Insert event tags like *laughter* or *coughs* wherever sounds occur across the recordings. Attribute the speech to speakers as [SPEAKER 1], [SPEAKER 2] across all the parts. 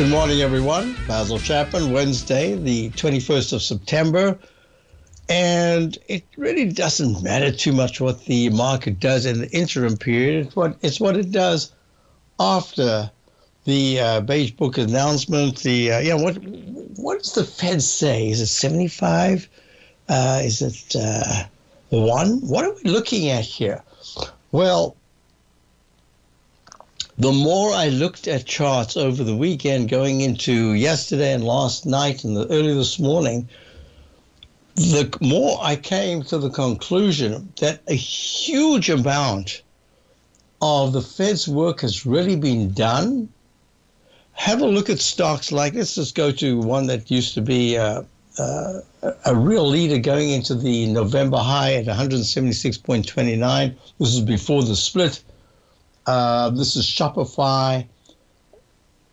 [SPEAKER 1] Good morning, everyone. Basil Chapman, Wednesday, the 21st of September. And it really doesn't matter too much what the market does in the interim period. It's what, it's what it does after the uh, beige book announcement. The uh, yeah, what what does the Fed say? Is it 75? Uh, is it uh, one? What are we looking at here? Well, the more I looked at charts over the weekend, going into yesterday and last night and the, early this morning, the more I came to the conclusion that a huge amount of the Fed's work has really been done. Have a look at stocks like let's just go to one that used to be uh, uh, a real leader going into the November high at 176.29. This is before the split. Uh, this is Shopify,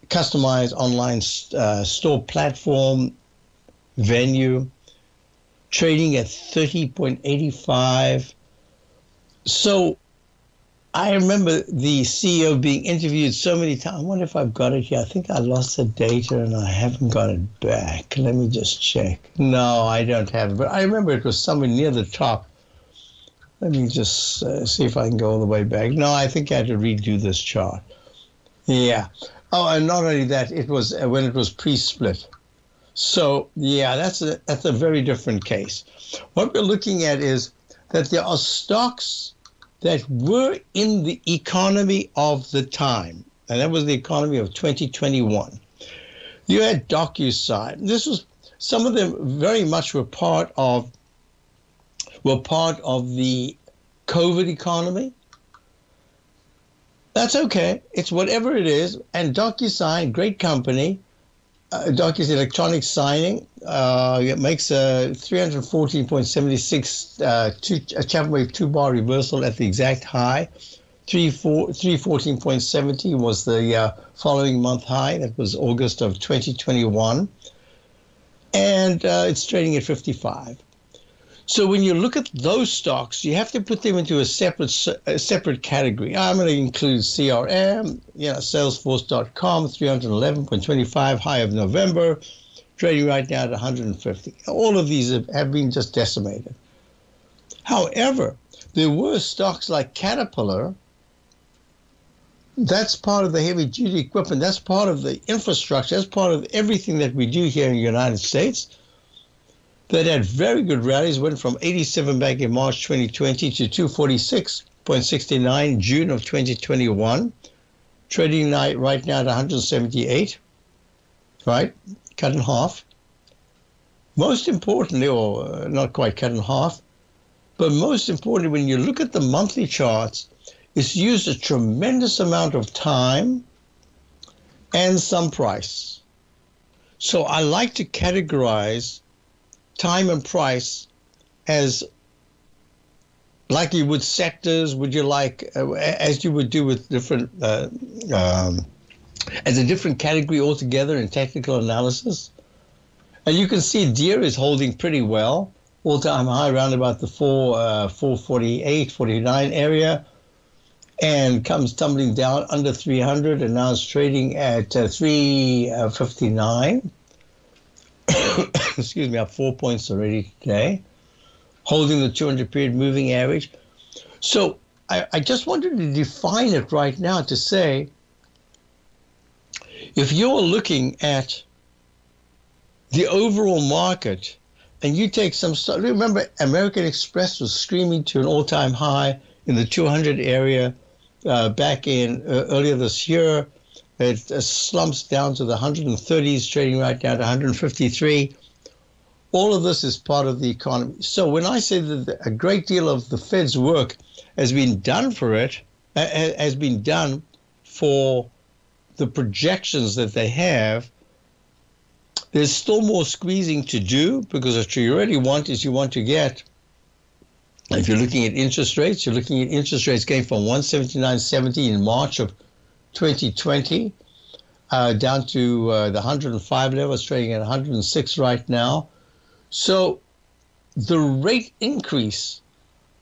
[SPEAKER 1] customized online uh, store platform venue, trading at 30.85. So I remember the CEO being interviewed so many times. I wonder if I've got it here. I think I lost the data and I haven't got it back. Let me just check. No, I don't have it. But I remember it was somewhere near the top. Let me just uh, see if I can go all the way back. No, I think I had to redo this chart. Yeah. Oh, and not only that, it was uh, when it was pre-split. So yeah, that's a that's a very different case. What we're looking at is that there are stocks that were in the economy of the time, and that was the economy of 2021. You had DocuSign. This was some of them very much were part of were part of the COVID economy. That's okay. It's whatever it is. And DocuSign, great company. Uh, Docu's electronic signing uh, it makes a 314.76 uh, two, a Chapman wave two bar reversal at the exact high. 314.70 was the uh, following month high. That was August of 2021. And uh, it's trading at 55. So when you look at those stocks, you have to put them into a separate a separate category. I'm going to include CRM, you know, Salesforce.com, 311.25 high of November, trading right now at 150. All of these have, have been just decimated. However, there were stocks like Caterpillar. That's part of the heavy duty equipment. That's part of the infrastructure. That's part of everything that we do here in the United States that had very good rallies, went from 87 back in March 2020 to 246.69 June of 2021. Trading night right now at 178, right? Cut in half. Most importantly, or uh, not quite cut in half, but most importantly, when you look at the monthly charts, it's used a tremendous amount of time and some price. So I like to categorize time and price as like you would sectors would you like uh, as you would do with different uh, um, as a different category altogether in technical analysis? And you can see Deere is holding pretty well all-time high around about the 4 uh, 448 49 area and comes tumbling down under 300 and now it's trading at uh, 359 *coughs* excuse me, up four points already today, holding the 200 period moving average. So I, I just wanted to define it right now to say if you're looking at the overall market and you take some stuff, remember American Express was screaming to an all time high in the 200 area uh, back in uh, earlier this year. It uh, slumps down to the 130s, trading right down to 153. All of this is part of the economy. So when I say that a great deal of the Fed's work has been done for it, has been done for the projections that they have, There's still more squeezing to do because what you really want is you want to get if you're looking at interest rates, you're looking at interest rates going from 179.70 in March of 2020 uh, down to uh, the 105 level, it's trading at 106 right now. So the rate increase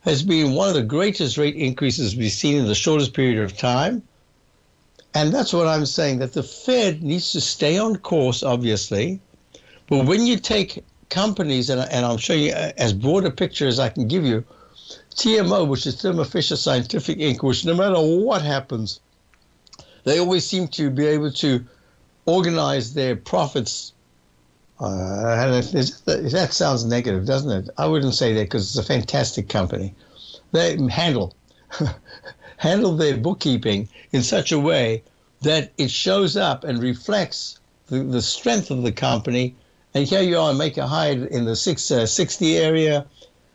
[SPEAKER 1] has been one of the greatest rate increases we've seen in the shortest period of time. And that's what I'm saying that the Fed needs to stay on course, obviously. But when you take companies, and, and I'm showing you as broad a picture as I can give you, TMO, which is Thermo Fisher Scientific Inc., which no matter what happens, they always seem to be able to organize their profits. Uh, that sounds negative, doesn't it? I wouldn't say that because it's a fantastic company. They handle *laughs* handle their bookkeeping in such a way that it shows up and reflects the, the strength of the company. And here you are, make a high in the 660 uh, area,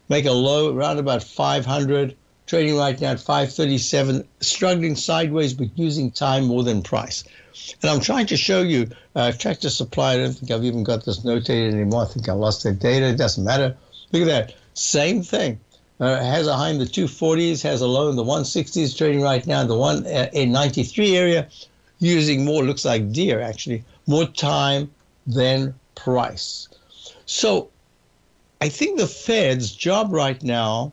[SPEAKER 1] make a low around about 500, trading right now at 537, struggling sideways but using time more than price. And I'm trying to show you uh, tractor supply. I don't think I've even got this notated anymore. I think I lost that data. It doesn't matter. Look at that. Same thing. Uh, has a high in the 240s, has a low in the 160s, trading right now in the 193 uh, area, using more, looks like Deere actually, more time than price. So I think the Fed's job right now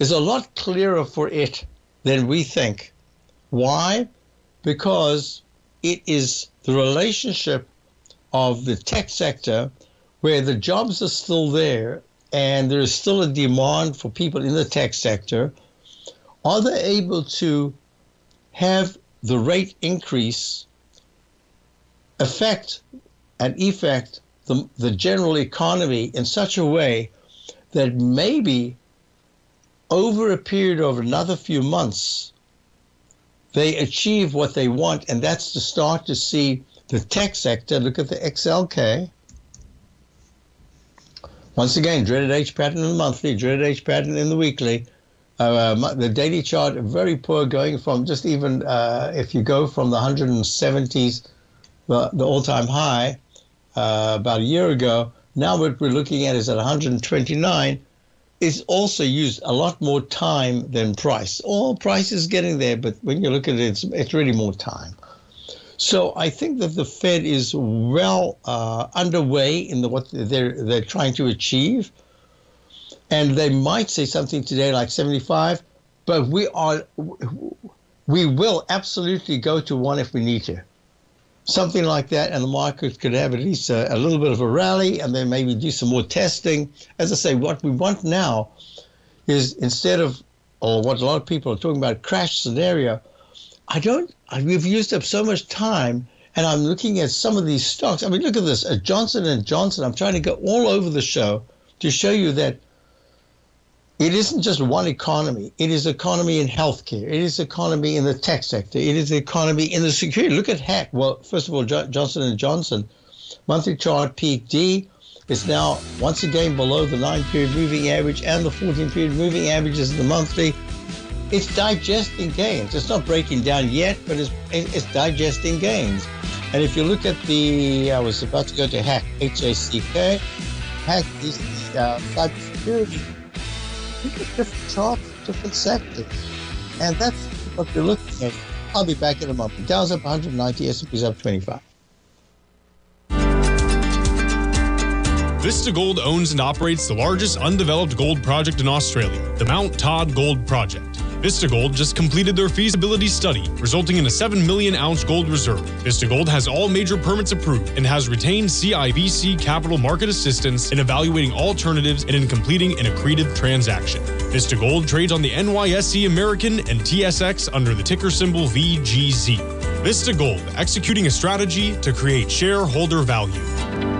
[SPEAKER 1] is a lot clearer for it than we think. Why? Because it is the relationship of the tech sector where the jobs are still there and there is still a demand for people in the tech sector. Are they able to have the rate increase affect and effect the, the general economy in such a way that maybe over a period of another few months, they achieve what they want, and that's to start to see the tech sector. Look at the XLK. Once again, dreaded H pattern in the monthly, dreaded H pattern in the weekly. Uh, the daily chart very poor, going from just even uh, if you go from the 170s, the, the all-time high, uh, about a year ago. Now what we're looking at is at 129. It's also used a lot more time than price. All price is getting there, but when you look at it, it's, it's really more time. So I think that the Fed is well uh, underway in the, what they're they're trying to achieve, and they might say something today like 75, but we are we will absolutely go to one if we need to something like that, and the market could have at least a, a, little bit of a rally and then maybe do some more testing. As I say, what we want now is instead of, or what a lot of people are talking about, crash scenario. I don't. We've used up so much time, and I'm looking at some of these stocks. I mean, look at this, Johnson and Johnson. I'm trying to go all over the show to show you that it isn't just one economy. It is economy in healthcare. It is economy in the tech sector. It is economy in the security. Look at Hack. Well, first of all, Johnson and Johnson, monthly chart peak D is now once again below the nine-period moving average and the 14-period moving averages in the monthly. It's digesting gains. It's not breaking down yet, but it's it's digesting gains. And if you look at the, I was about to go to Hack, H-A-C-K, Hack is uh, cybersecurity different different sectors. And that's what we're looking at. I'll be back in a moment. Dow's up 190, S&P's up 25.
[SPEAKER 2] Vista Gold owns and operates the largest undeveloped gold project in Australia, the Mount Todd Gold Project. Vista Gold just completed their feasibility study, resulting in a 7 million ounce gold reserve. Vista Gold has all major permits approved and has retained CIBC capital market assistance in evaluating alternatives and in completing an accretive transaction. Vista Gold trades on the NYSE American and TSX under the ticker symbol VGZ. Vista Gold, executing a strategy to create shareholder value.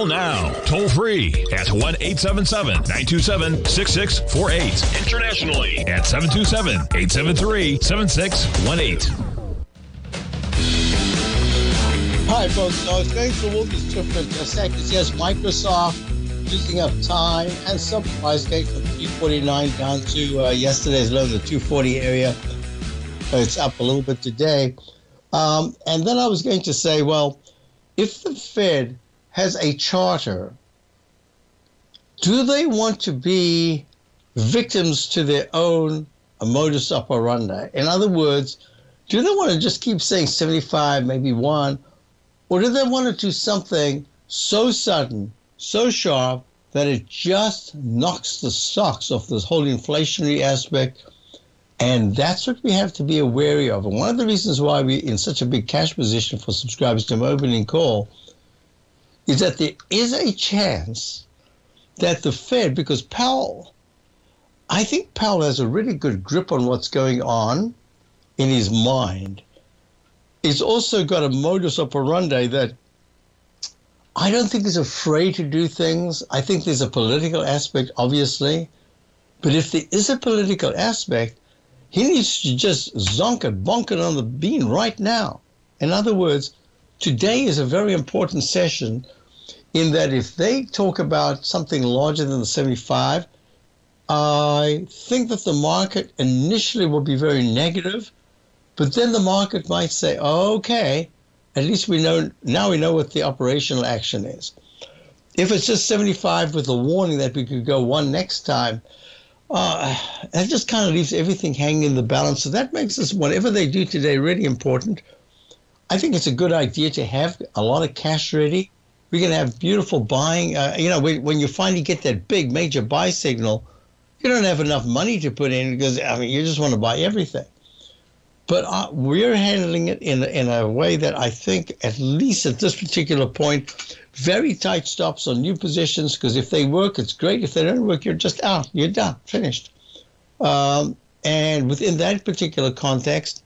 [SPEAKER 3] Call now, toll free at 1 877 927 6648. Internationally at 727 873 7618.
[SPEAKER 1] Hi, folks. I was going through all different uh, sectors. Yes, Microsoft using up time and some price going from 349 down to uh, yesterday's low, the 240 area. It's up a little bit today. Um, and then I was going to say, well, if the Fed has a charter, do they want to be victims to their own modus operandi? In other words, do they want to just keep saying 75, maybe one, or do they want to do something so sudden, so sharp, that it just knocks the socks off this whole inflationary aspect? And that's what we have to be wary of. And one of the reasons why we're in such a big cash position for subscribers to my opening call is that there is a chance that the Fed, because Powell, I think Powell has a really good grip on what's going on in his mind. He's also got a modus operandi that I don't think is afraid to do things. I think there's a political aspect, obviously. But if there is a political aspect, he needs to just zonk it, bonk it on the bean right now. In other words, today is a very important session in that if they talk about something larger than the 75, I think that the market initially will be very negative, but then the market might say, okay, at least we know now we know what the operational action is. If it's just 75 with a warning that we could go one next time, uh, that just kind of leaves everything hanging in the balance. So that makes us, whatever they do today, really important. I think it's a good idea to have a lot of cash ready we're going to have beautiful buying. Uh, you know, when you finally get that big major buy signal, you don't have enough money to put in because I mean you just want to buy everything. But uh, we're handling it in in a way that I think, at least at this particular point, very tight stops on new positions. Because if they work, it's great. If they don't work, you're just out. You're done, finished. Um, and within that particular context,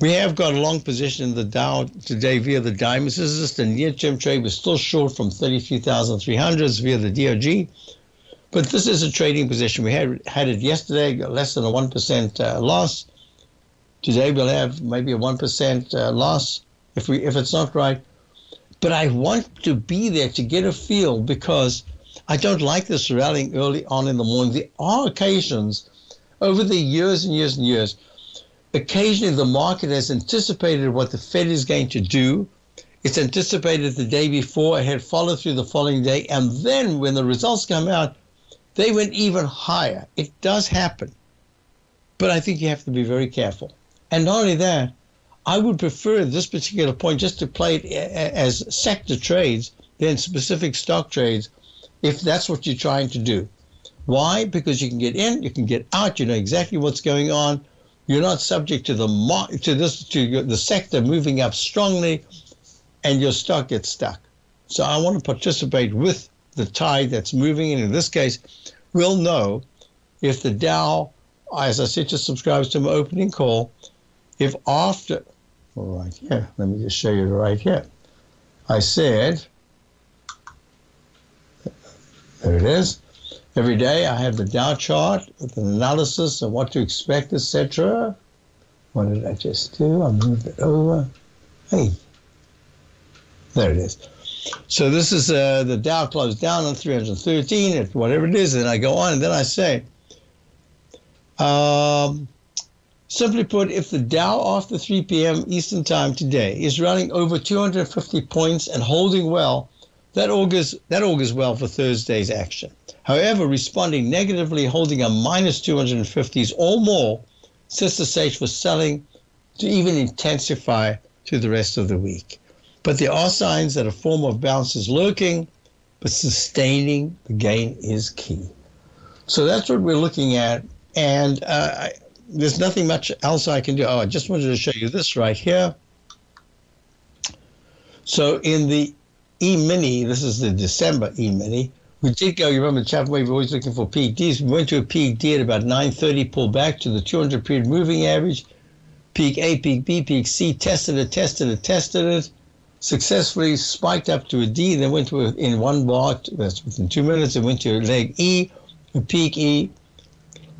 [SPEAKER 1] we have got a long position in the Dow today via the diamonds. This is just a near-term trade. We're still short from 33,300s via the DOG. But this is a trading position. We had had it yesterday, less than a 1% uh, loss. Today we'll have maybe a 1% uh, loss if we if it's not right. But I want to be there to get a feel because I don't like this rallying early on in the morning. There are occasions over the years and years and years, occasionally the market has anticipated what the Fed is going to do. It's anticipated the day before, it had followed through the following day, and then when the results come out, they went even higher. It does happen. But I think you have to be very careful. And not only that, I would prefer this particular point just to play it as sector trades than specific stock trades if that's what you're trying to do. Why? Because you can get in, you can get out, you know exactly what's going on. You're not subject to the to this to the sector moving up strongly, and your stock gets stuck. So I want to participate with the tide that's moving, and in this case, we'll know if the Dow, as I said, just subscribes to my opening call, if after, all right here, let me just show you right here. I said, there it is. Every day I have the Dow chart with an analysis of what to expect, etc. What did I just do? I moved it over. Hey, there it is. So this is uh, the Dow closed down on 313 at whatever it is, and I go on, and then I say, um, simply put, if the Dow after 3 p.m. Eastern Time today is running over 250 points and holding well, that augurs that augurs well for Thursday's action. However, responding negatively, holding a minus 250s or more, sets the stage for selling to even intensify through the rest of the week. But there are signs that a form of bounce is lurking, but sustaining the gain is key. So that's what we're looking at. And uh, I, there's nothing much else I can do. Oh, I just wanted to show you this right here. So in the E-mini, this is the December E-mini, we did go, you remember, Chapman Wave, we're always looking for peak Ds. We went to a peak D at about 930, pulled back to the 200 period moving average, peak A, peak B, peak C, tested it, tested it, tested it, successfully spiked up to a D, then went to a, in one bar, that's within two minutes, it went to a leg E, a peak E,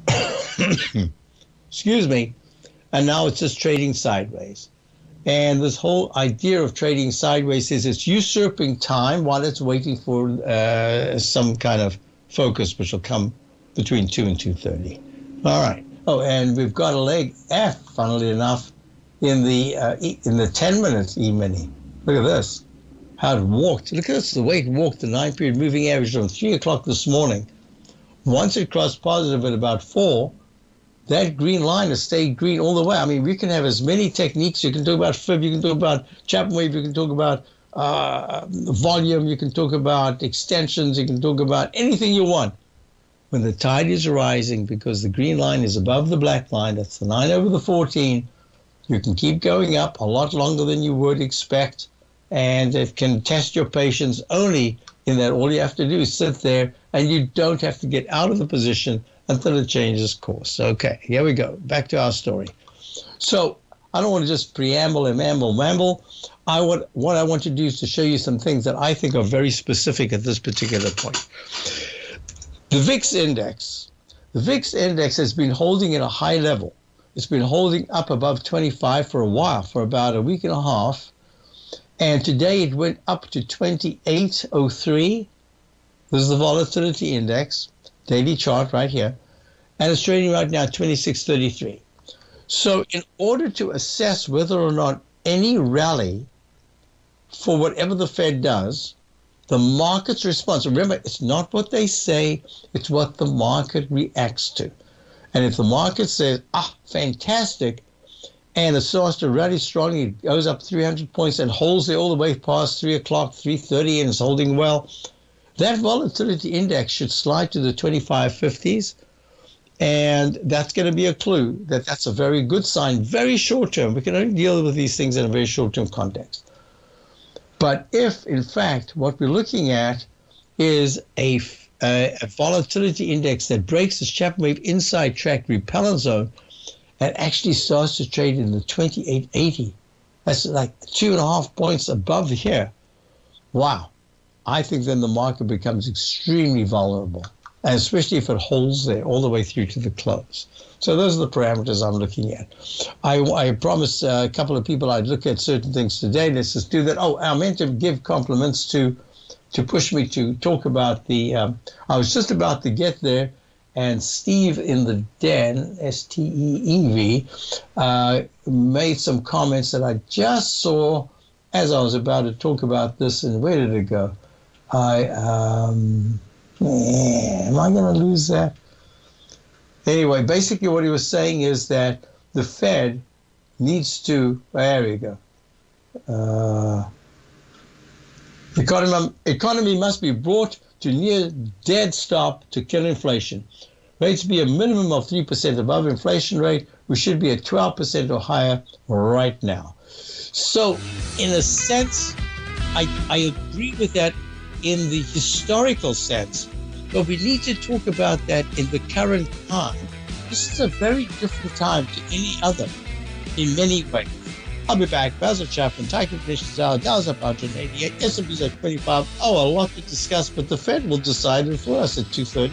[SPEAKER 1] *coughs* excuse me, and now it's just trading sideways. And this whole idea of trading sideways is it's usurping time while it's waiting for uh, some kind of focus, which will come between 2 and 2.30. All right. Oh, and we've got a leg F, funnily enough, in the uh, in the 10 minutes E-mini. Look at this. How it walked. Look at this, the way it walked, the nine period moving average from 3 o'clock this morning. Once it crossed positive at about 4, that green line has stayed green all the way. I mean, we can have as many techniques. You can talk about fib, you can talk about Chapman wave, you can talk about uh, volume, you can talk about extensions, you can talk about anything you want. When the tide is rising, because the green line is above the black line, that's the 9 over the 14, you can keep going up a lot longer than you would expect. And it can test your patience only in that all you have to do is sit there and you don't have to get out of the position until it changes course. Okay, here we go. Back to our story. So I don't want to just preamble and mamble, mamble. I want what I want to do is to show you some things that I think are very specific at this particular point. The VIX index, the VIX index has been holding at a high level. It's been holding up above 25 for a while, for about a week and a half. And today it went up to 2803. This is the volatility index daily chart right here, and it's trading right now 2633. So, in order to assess whether or not any rally for whatever the Fed does, the market's response, remember, it's not what they say, it's what the market reacts to. And if the market says, ah, fantastic, and it starts to rally strongly, it goes up 300 points and holds it all the way past 3 o'clock, 3.30, and is holding well, that volatility index should slide to the 2550s. And that's going to be a clue that that's a very good sign, very short term. We can only deal with these things in a very short term context. But if, in fact, what we're looking at is a, a, a volatility index that breaks the Chapman wave inside track repellent zone and actually starts to trade in the 2880, that's like two and a half points above here. Wow. I think then the market becomes extremely vulnerable, and especially if it holds there all the way through to the close. So those are the parameters I'm looking at. I, I promised a couple of people I'd look at certain things today. Let's just do that. Oh, I meant to give compliments to to push me to talk about the. Um, I was just about to get there, and Steve in the den, S T E E V, uh, made some comments that I just saw as I was about to talk about this. And where did it go? I um, am I going to lose that? Anyway, basically, what he was saying is that the Fed needs to. There we go. Uh, economy, economy must be brought to near dead stop to kill inflation. Rates be a minimum of 3% above inflation rate. We should be at 12% or higher right now. So, in a sense, I, I agree with that in the historical sense, but we need to talk about that in the current time. This is a very different time to any other in many ways. I'll be back. Basil Chapman, Tiger Technicians out. Dow's up 188. S&P's at 25. Oh, a lot to discuss, but the Fed will decide it for us at 2.30.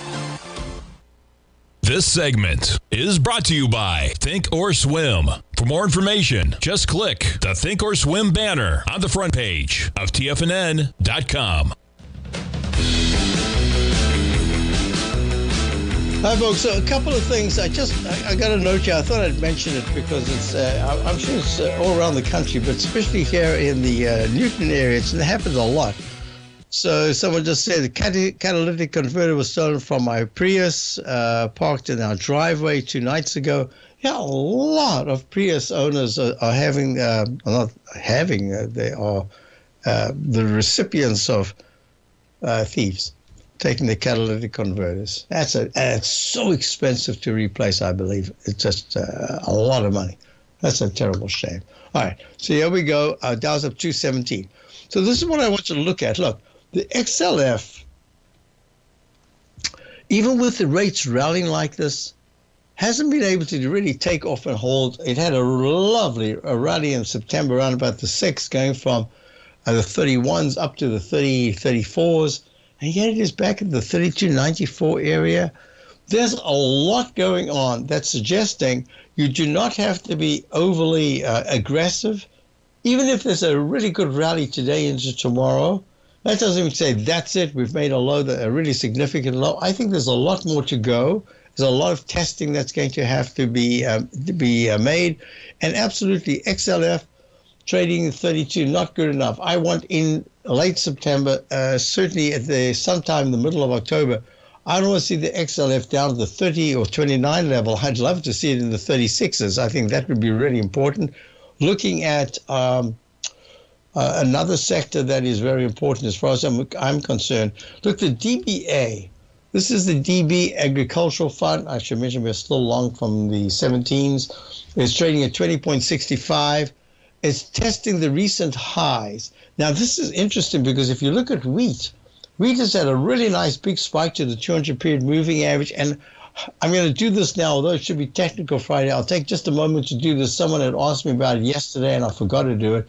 [SPEAKER 3] This segment is brought to you by Think or Swim. For more information, just click the Think or Swim banner on the front page of TFNN.com.
[SPEAKER 1] Hi, folks. So a couple of things. I just I, I got a note here. I thought I'd mention it because it's uh, I'm sure it's uh, all around the country, but especially here in the uh, Newton area, it's, it happens a lot. So someone just said the catalytic converter was stolen from my Prius, uh, parked in our driveway two nights ago. Yeah, a lot of Prius owners are, are having, uh, not having, uh, they are uh, the recipients of uh, thieves taking the catalytic converters. That's a, and it's so expensive to replace. I believe it's just uh, a lot of money. That's a terrible shame. All right, so here we go. Uh, Dow's up 217. So this is what I want you to look at. Look, the XLF, even with the rates rallying like this, hasn't been able to really take off and hold. It had a lovely a rally in September around about the 6th, going from uh, the 31s up to the 30, 34s and yet it is back in the 3294 area. There's a lot going on that's suggesting you do not have to be overly uh, aggressive. Even if there's a really good rally today into tomorrow, that doesn't even say that's it. We've made a low, a really significant low. I think there's a lot more to go. There's a lot of testing that's going to have to be um, to be uh, made, and absolutely XLF trading 32 not good enough. I want in late September, uh, certainly at the sometime in the middle of October. I don't want to see the XLF down to the 30 or 29 level. I'd love to see it in the 36s. I think that would be really important. Looking at um, uh, another sector that is very important as far as I'm, I'm concerned. Look, the DBA, this is the DB Agricultural Fund. I should mention we're still long from the 17s. It's trading at 20.65. It's testing the recent highs. Now, this is interesting because if you look at wheat, wheat has had a really nice big spike to the 200 period moving average. And I'm going to do this now, although it should be technical Friday. I'll take just a moment to do this. Someone had asked me about it yesterday and I forgot to do it.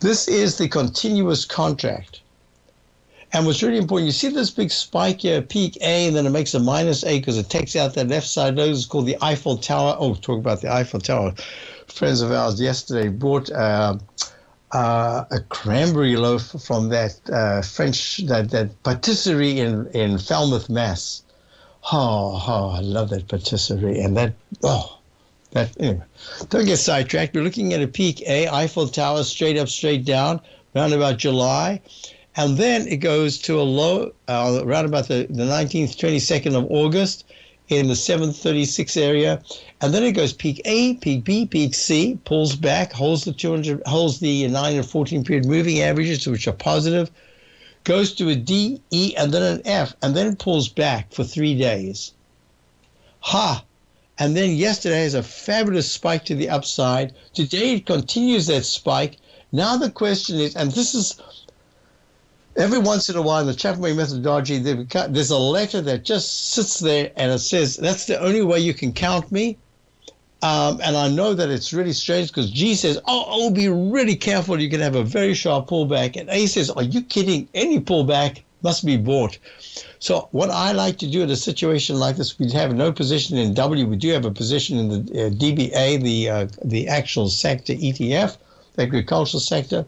[SPEAKER 1] This is the continuous contract. And what's really important, you see this big spike here, peak A, and then it makes a minus A because it takes out that left side nose. It's called the Eiffel Tower. Oh, talk about the Eiffel Tower. Friends of ours yesterday bought uh, uh, a cranberry loaf from that uh, French, that, that patisserie in, in Falmouth, Mass. Oh, oh, I love that patisserie. And that, oh, anyway. Don't get sidetracked. We're looking at a peak A, Eiffel Tower, straight up, straight down, around about July. And then it goes to a low uh, around about the, the 19th, 22nd of August in the 736 area. And then it goes peak A, peak B, peak C, pulls back, holds the 200, holds the 9 and 14 period moving averages, which are positive, goes to a D, E, and then an F, and then it pulls back for three days. Ha! And then yesterday has a fabulous spike to the upside. Today it continues that spike. Now the question is, and this is every once in a while in the Chapman methodology, there's a letter that just sits there and it says, that's the only way you can count me. Um, and I know that it's really strange because G says, oh, oh, be really careful. You can have a very sharp pullback. And A says, are you kidding? Any pullback must be bought. So what I like to do in a situation like this, we have no position in W. We do have a position in the uh, DBA, the uh, the actual sector ETF, the agricultural sector.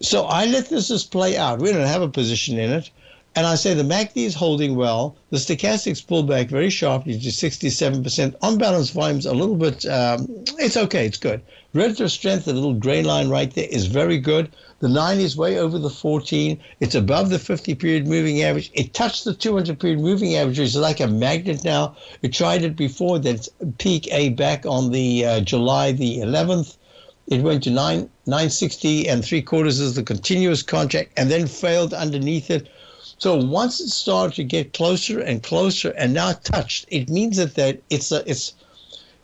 [SPEAKER 1] So I let this just play out. We don't have a position in it. And I say the MACD is holding well. The stochastics pulled back very sharply to 67%. On balance volumes, a little bit, um, it's okay, it's good. Relative strength, the little gray line right there, is very good. The 9 is way over the 14. It's above the 50 period moving average. It touched the 200 period moving average. It's like a magnet now. It tried it before. that peak A back on the uh, July the 11th. It went to 9, 960 and three quarters is the continuous contract and then failed underneath it. So once it started to get closer and closer and now touched, it means that, that it's a, it's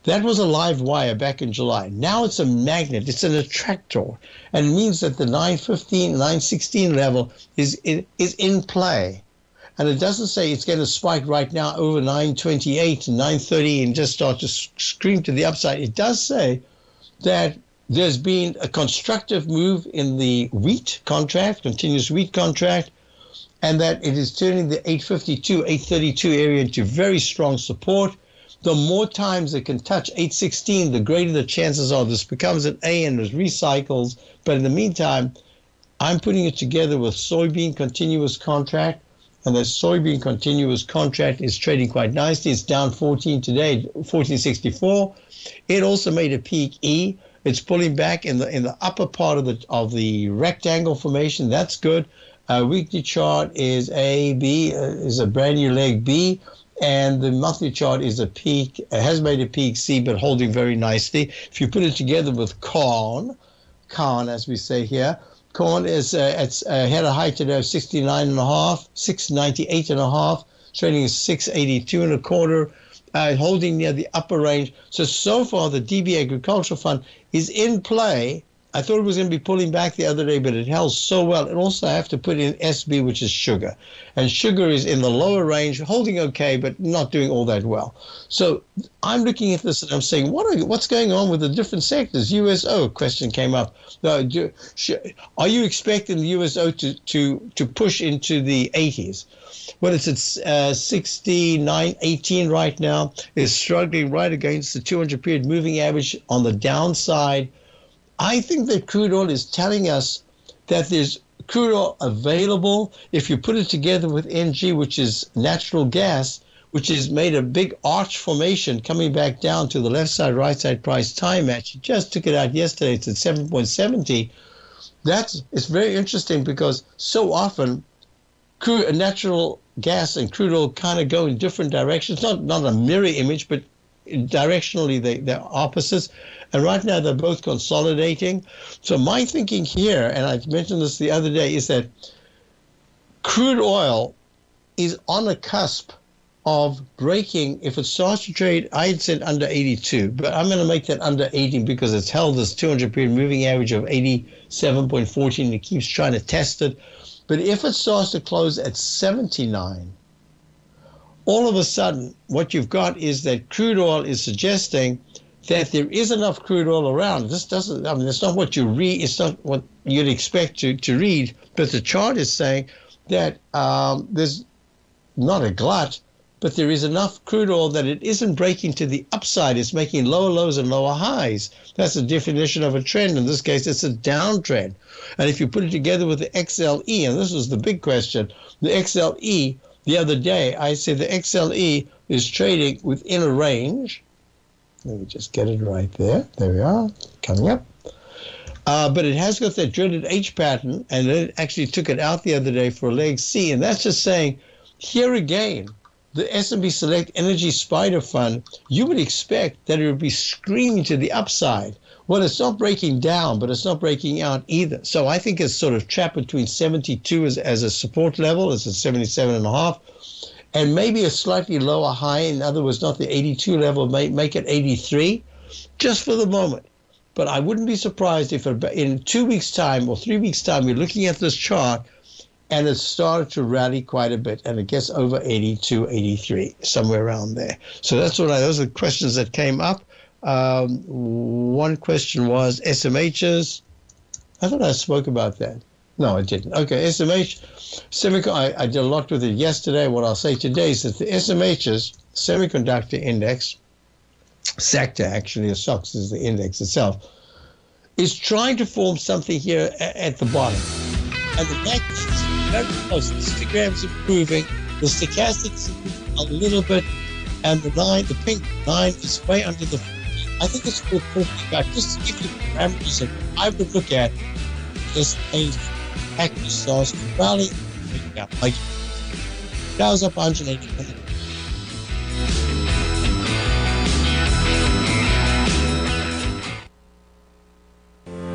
[SPEAKER 1] that was a live wire back in July. Now it's a magnet, it's an attractor, and it means that the 915, 916 level is is in play. And it doesn't say it's going to spike right now over 928 and 930 and just start to scream to the upside. It does say that there's been a constructive move in the wheat contract, continuous wheat contract, and that it is turning the 852, 832 area into very strong support. The more times it can touch 816, the greater the chances are this becomes an A and it recycles. But in the meantime, I'm putting it together with soybean continuous contract, and the soybean continuous contract is trading quite nicely. It's down 14 today, 1464. It also made a peak E. It's pulling back in the in the upper part of the of the rectangle formation. That's good. Uh, weekly chart is A B uh, is a brand new leg B, and the monthly chart is a peak. It has made a peak C, but holding very nicely. If you put it together with corn, corn as we say here, corn is uh, it's uh, had a high today of 69 and a half, 698 and a half, trading 682 and a quarter uh, holding near the upper range. So, so far, the DB Agricultural Fund is in play I thought it was going to be pulling back the other day, but it held so well. And also, I have to put in SB, which is sugar. And sugar is in the lower range, holding okay, but not doing all that well. So I'm looking at this and I'm saying, what are, what's going on with the different sectors? USO question came up. are you expecting the USO to, to, to push into the 80s? Well, it's at uh, 69.18 right now. It's struggling right against the 200 period moving average on the downside. I think that crude oil is telling us that there's crude oil available. If you put it together with NG, which is natural gas, which has made a big arch formation coming back down to the left side, right side price time match. You just took it out yesterday. It's at 7.70. That's it's very interesting because so often crude, natural gas and crude oil kind of go in different directions. Not not a mirror image, but directionally they, they're opposites. And right now they're both consolidating. So my thinking here, and I mentioned this the other day, is that crude oil is on the cusp of breaking. If it starts to trade, I had said under 82, but I'm going to make that under 80 because it's held this 200 period moving average of 87.14. It keeps trying to test it. But if it starts to close at 79, all of a sudden, what you've got is that crude oil is suggesting that there is enough crude oil around. This doesn't, I mean, it's not what you read, it's not what you'd expect to, to read, but the chart is saying that um, there's not a glut, but there is enough crude oil that it isn't breaking to the upside. It's making lower lows and lower highs. That's the definition of a trend. In this case, it's a downtrend. And if you put it together with the XLE, and this was the big question, the XLE the other day, I said the XLE is trading within a range. Let me just get it right there. There we are, coming up. Uh, but it has got that dreaded H pattern, and it actually took it out the other day for a leg C. And that's just saying, here again, the S&P Select Energy Spider Fund, you would expect that it would be screaming to the upside. Well, it's not breaking down, but it's not breaking out either. So I think it's sort of trapped between 72 as, as a support level, as at 77 and a half, and maybe a slightly lower high. In other words, not the 82 level, may make it 83, just for the moment. But I wouldn't be surprised if in two weeks' time or three weeks' time, we're looking at this chart and it started to rally quite a bit and it gets over 82, 83, somewhere around there. So that's what I, those are the questions that came up. Um, one question was SMHs. I thought I spoke about that. No, I didn't. Okay, SMH, semicon. I, I did a lot with it yesterday. What I'll say today is that the SMHs, semiconductor index, sector actually, or SOX is the index itself, is trying to form something here at the bottom. And the is very close. The histogram's improving. The stochastics a little bit. And the line, the pink line, is way under the I think it's talking about just to give you parameters that I would look at this a active sauce rally. Like, that was up 180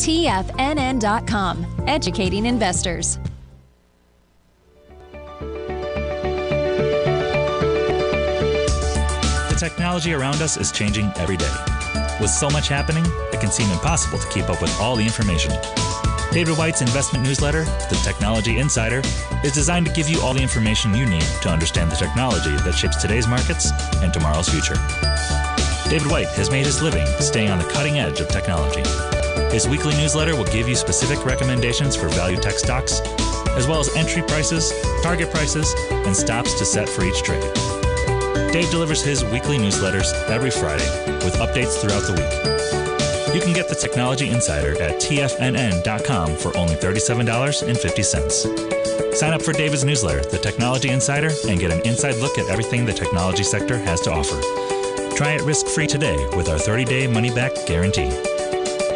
[SPEAKER 4] TFNN.com, educating investors.
[SPEAKER 5] The technology around us is changing every day. With so much happening, it can seem impossible to keep up with all the information. David White's investment newsletter, The Technology Insider, is designed to give you all the information you need to understand the technology that shapes today's markets and tomorrow's future. David White has made his living staying on the cutting edge of technology. His weekly newsletter will give you specific recommendations for value tech stocks, as well as entry prices, target prices, and stops to set for each trade. Dave delivers his weekly newsletters every Friday with updates throughout the week. You can get the Technology Insider at tfnn.com for only $37.50. Sign up for David's newsletter, The Technology Insider, and get an inside look at everything the technology sector has to offer. Try it risk free today with our 30 day money back guarantee.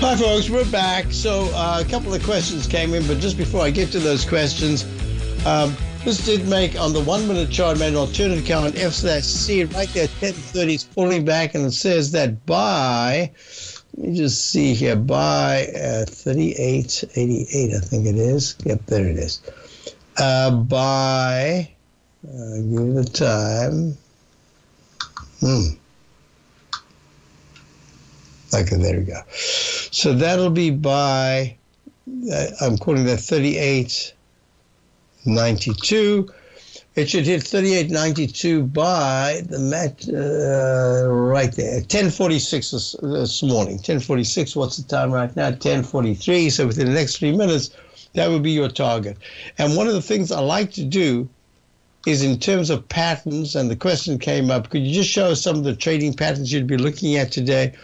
[SPEAKER 1] Hi, folks. We're back. So, uh, a couple of questions came in, but just before I get to those questions, um, this did make on the one minute chart, made an alternate count F slash C right there, 1030 is pulling back, and it says that by, let me just see here, by uh, 3888, I think it is. Yep, there it is. Uh, by, uh, give it a time. Hmm. Okay, there we go. So that'll be by, uh, I'm quoting that 3892. It should hit 3892 by the match uh, right there, 1046 this, this morning. 1046, what's the time right now? 1043. So within the next three minutes, that would be your target. And one of the things I like to do is in terms of patterns, and the question came up, could you just show us some of the trading patterns you'd be looking at today?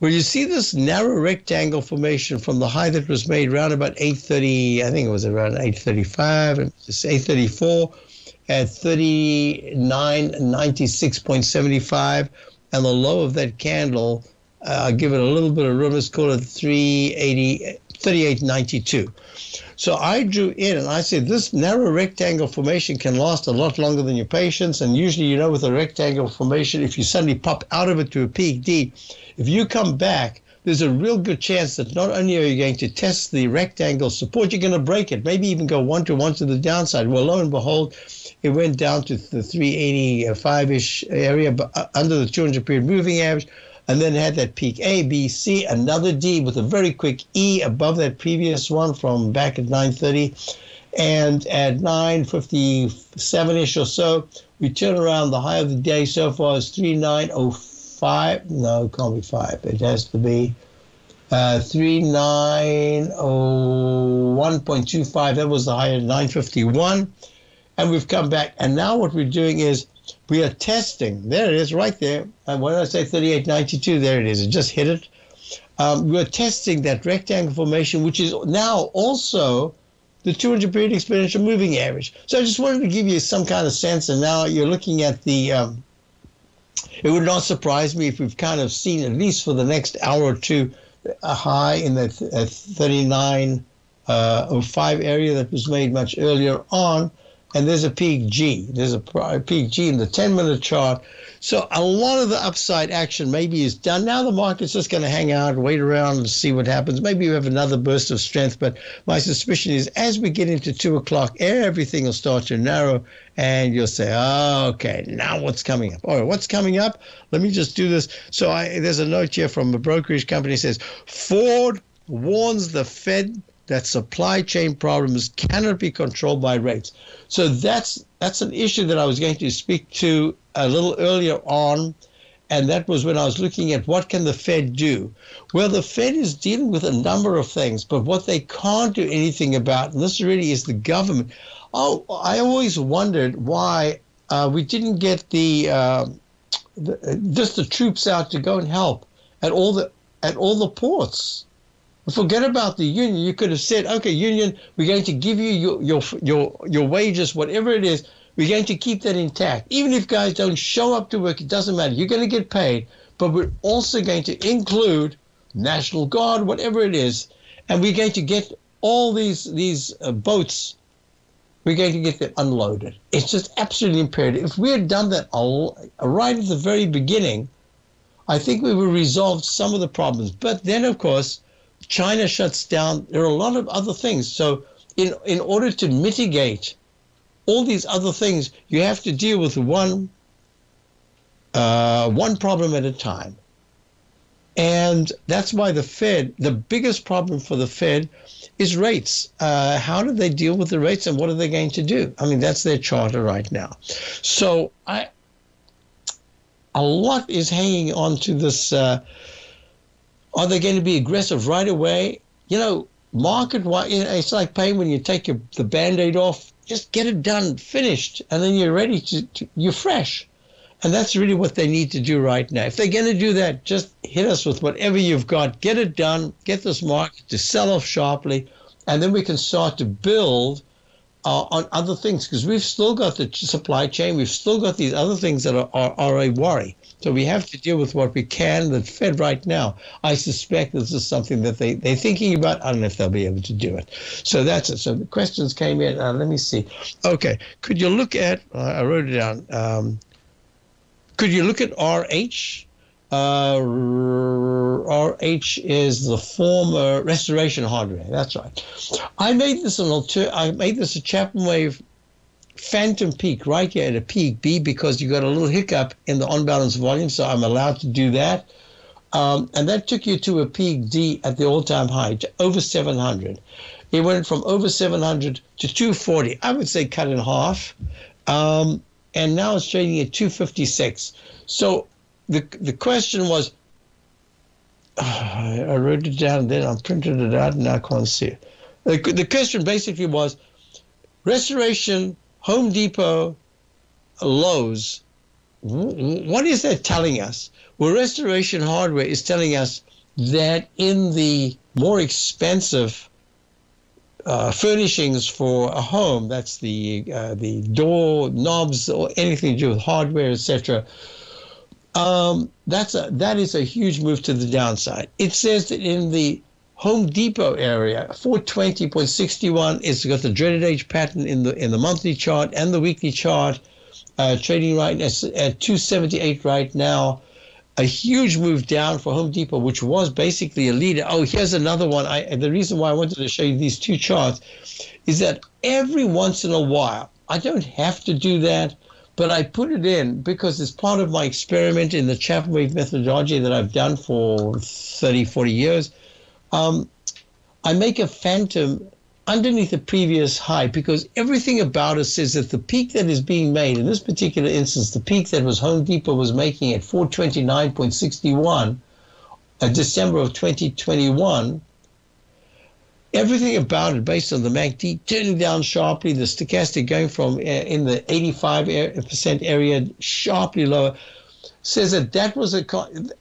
[SPEAKER 1] Well, you see this narrow rectangle formation from the high that was made around about 830, I think it was around 835, and it's 834 at 3996.75, and the low of that candle, uh, I'll give it a little bit of room, let's call it 380, 3892. So I drew in and I said this narrow rectangle formation can last a lot longer than your patience. And usually, you know, with a rectangle formation, if you suddenly pop out of it to a peak D, if you come back, there's a real good chance that not only are you going to test the rectangle support, you're going to break it, maybe even go one to one to the downside. Well, lo and behold, it went down to the 385 ish area, but under the 200 period moving average and then had that peak A, B, C, another D with a very quick E above that previous one from back at 930. And at 957-ish or so, we turn around the high of the day so far is 3905. No, it can't be 5. It has to be uh, 3901.25. That was the high at 951. And we've come back. And now what we're doing is we are testing. There it is, right there. And when I say 3892, there it is. It just hit it. Um, we're testing that rectangle formation, which is now also the 200 period exponential moving average. So I just wanted to give you some kind of sense. And now you're looking at the. Um, it would not surprise me if we've kind of seen, at least for the next hour or two, a high in the 39 uh, 05 area that was made much earlier on and there's a peak G. There's a peak G in the 10 minute chart. So a lot of the upside action maybe is done. Now the market's just going to hang out, wait around and see what happens. Maybe you have another burst of strength, but my suspicion is as we get into two o'clock, everything will start to narrow and you'll say, oh, okay, now what's coming up? All right, what's coming up? Let me just do this. So I, there's a note here from a brokerage company says Ford warns the Fed that supply chain problems cannot be controlled by rates. So that's that's an issue that I was going to speak to a little earlier on, and that was when I was looking at what can the Fed do. Well, the Fed is dealing with a number of things, but what they can't do anything about, and this really is the government. Oh, I always wondered why uh, we didn't get the, uh, the just the troops out to go and help at all the at all the ports. Forget about the union. You could have said, okay, union, we're going to give you your your your, your wages, whatever it is. We're going to keep that intact. Even if guys don't show up to work, it doesn't matter. You're going to get paid, but we're also going to include National Guard, whatever it is, and we're going to get all these these uh, boats. We're going to get them unloaded. It's just absolutely imperative. If we had done that all, right at the very beginning, I think we would resolve some of the problems. But then, of course, China shuts down. There are a lot of other things. So, in in order to mitigate all these other things, you have to deal with one uh, one problem at a time. And that's why the Fed, the biggest problem for the Fed is rates. Uh, how do they deal with the rates and what are they going to do? I mean, that's their charter right now. So I, a lot is hanging on to this. Uh, are they going to be aggressive right away? You know, market wise, it's like pain when you take your, the band aid off. Just get it done, finished, and then you're ready to, to you're fresh. And that's really what they need to do right now. If they're going to do that, just hit us with whatever you've got, get it done, get this market to sell off sharply, and then we can start to build uh, on other things because we've still got the supply chain, we've still got these other things that are, are, are a worry. So we have to deal with what we can. The Fed right now, I suspect this is something that they, they're thinking about. I don't know if they'll be able to do it. So that's it. So the questions came in. Uh, let me see. Okay. Could you look at, uh, I wrote it down. Um, could you look at RH? Uh, RH is the former restoration hardware. That's right. I made this an alter. I made this a Chapman wave phantom peak right here at a peak B because you got a little hiccup in the on balance volume, so I'm allowed to do that. Um, and that took you to a peak D at the all time high, to over 700. It went from over 700 to 240. I would say cut in half. Um, and now it's trading at 256. So the the question was, uh, *sighs* I wrote it down, then I printed it out, and I can't see it. The, the question basically was, restoration Home Depot, Lowe's, what is that telling us? Well, Restoration Hardware is telling us that in the more expensive uh, furnishings for a home, that's the uh, the door knobs or anything to do with hardware, etc. Um, that's a that is a huge move to the downside. It says that in the Home Depot area, 420.61 is got the dreaded H pattern in the in the monthly chart and the weekly chart, uh, trading right at, at 278 right now. A huge move down for Home Depot, which was basically a leader. Oh, here's another one. I the reason why I wanted to show you these two charts is that every once in a while, I don't have to do that, but I put it in because it's part of my experiment in the Chapman wave methodology that I've done for 30, 40 years. Um, I make a phantom underneath the previous high because everything about it says that the peak that is being made in this particular instance, the peak that was Home Depot was making at 429.61 uh, December of 2021, everything about it based on the MACD turning down sharply, the stochastic going from uh, in the 85% area sharply lower says that that was a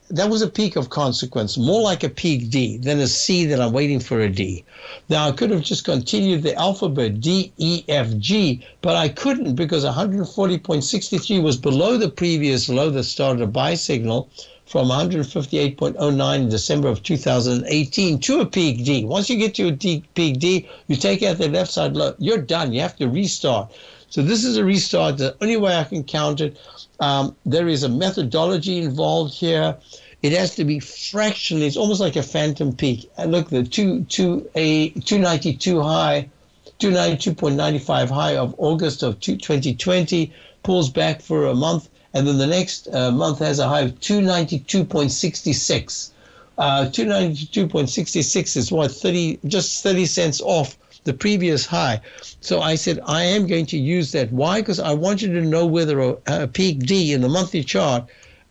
[SPEAKER 1] that was a peak of consequence, more like a peak D than a C that I'm waiting for a D. Now I could have just continued the alphabet D E F G, but I couldn't because 140.63 was below the previous low that started a buy signal from 158.09 in December of 2018 to a peak D. Once you get to a peak D, you take out the left side low, you're done. You have to restart. So this is a restart. The only way I can count it um, there is a methodology involved here. It has to be fractionally. It's almost like a phantom peak. And look, the two two a 292 high, 292.95 high of August of 2020 pulls back for a month, and then the next uh, month has a high of 292.66. Uh, 292.66 is what 30 just 30 cents off the previous high. So I said, I am going to use that. Why? Because I want you to know whether a, a, peak D in the monthly chart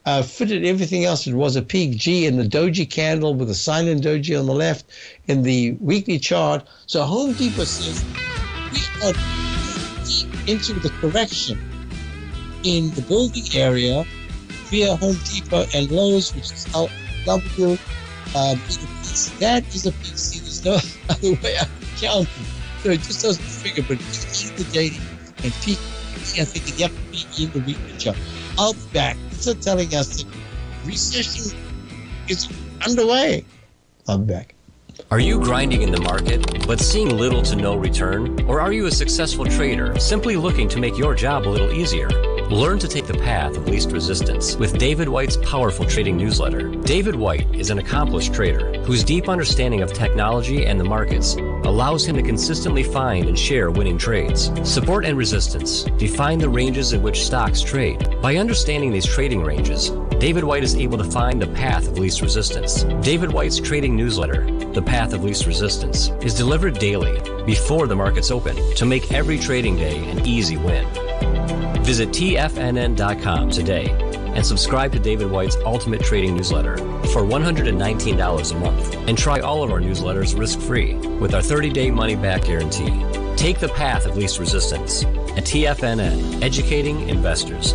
[SPEAKER 1] uh, fitted everything else. It was a peak G in the doji candle with a silent doji on the left in the weekly chart. So Home Depot says we are deep into the correction in the building area via Home Depot and Lowe's, which is LW. Um, that is a peak C. There's no *laughs* other way I can count it. So it just doesn't figure, but peak in the daily and peak, I think, in the weekly chart. I'll be back. Are telling us that recession is underway. I'll be back.
[SPEAKER 6] Are you grinding in the market, but seeing little to no return? Or are you a successful trader, simply looking to make your job a little easier? Learn to take the path of least resistance with David White's powerful trading newsletter. David White is an accomplished trader whose deep understanding of technology and the markets allows him to consistently find and share winning trades. Support and resistance define the ranges in which stocks trade. By understanding these trading ranges, David White is able to find the path of least resistance. David White's trading newsletter, The Path of Least Resistance, is delivered daily before the markets open to make every trading day an easy win. Visit TFNN.com today and subscribe to David White's Ultimate Trading Newsletter for $119 a month and try all of our newsletters risk-free with our 30-day money-back guarantee. Take the path of least resistance at TFNN, educating investors.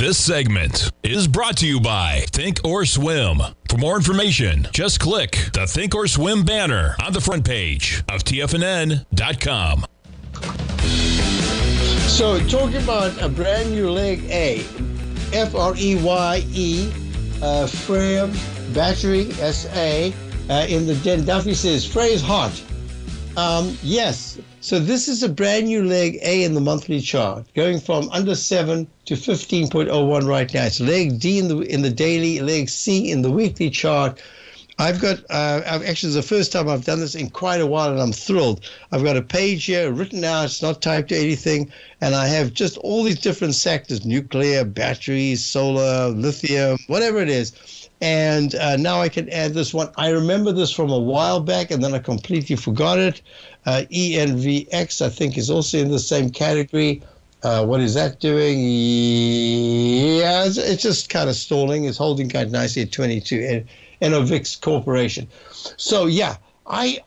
[SPEAKER 3] This segment is brought to you by thinkorswim. For more information, just click the thinkorswim banner on the front page of TFNN.com.
[SPEAKER 1] So, talking about a brand new leg A, F R E Y E, uh, FREYR Battery SA, uh, in the den. Duffy says, phrase hot. Um, yes. So this is a brand new leg A in the monthly chart, going from under seven to 15.01 right now. It's leg D in the in the daily, leg C in the weekly chart. I've got, uh, I've actually, it's the first time I've done this in quite a while, and I'm thrilled. I've got a page here written out, it's not typed or anything, and I have just all these different sectors nuclear, batteries, solar, lithium, whatever it is. And uh, now I can add this one. I remember this from a while back, and then I completely forgot it. Uh, ENVX, I think, is also in the same category. Uh, what is that doing? Yeah, it's, it's just kind of stalling. It's holding quite nicely at 22. Enovix Corporation. So yeah, I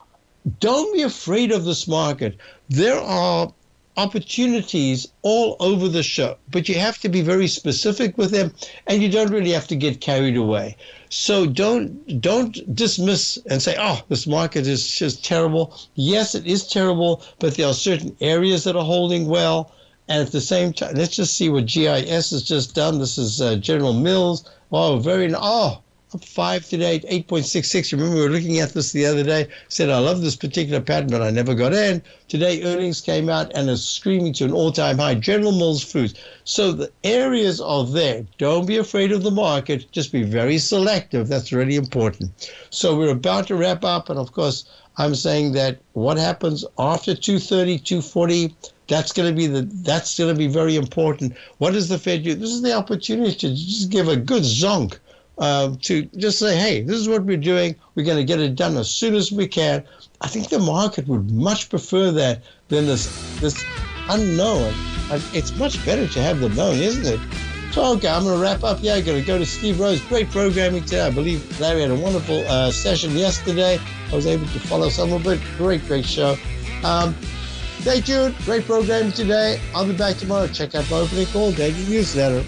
[SPEAKER 1] don't be afraid of this market. There are opportunities all over the show, but you have to be very specific with them and you don't really have to get carried away. So don't don't dismiss and say, "Oh, this market is just terrible." Yes, it is terrible, but there are certain areas that are holding well. And at the same time, let's just see what GIS has just done. This is uh, General Mills. Oh, very oh, up five today, 8.66. Remember, we were looking at this the other day. Said, I love this particular pattern, but I never got in. Today, earnings came out and is screaming to an all time high. General Mills Foods. So the areas are there. Don't be afraid of the market. Just be very selective. That's really important. So we're about to wrap up. And of course, I'm saying that what happens after 230, 240, that's going to be the that's going to be very important. What does the Fed do? This is the opportunity to just give a good zonk uh, to just say, hey, this is what we're doing. We're going to get it done as soon as we can. I think the market would much prefer that than this this unknown. It's much better to have the known, isn't it? So, okay, I'm going to wrap up. Yeah, I'm going to go to Steve Rhodes. Great programming today. I believe Larry had a wonderful uh, session yesterday. I was able to follow some of it. Great, great show. Um, stay tuned. Great programming today. I'll be back tomorrow. Check out my opening call, daily newsletter.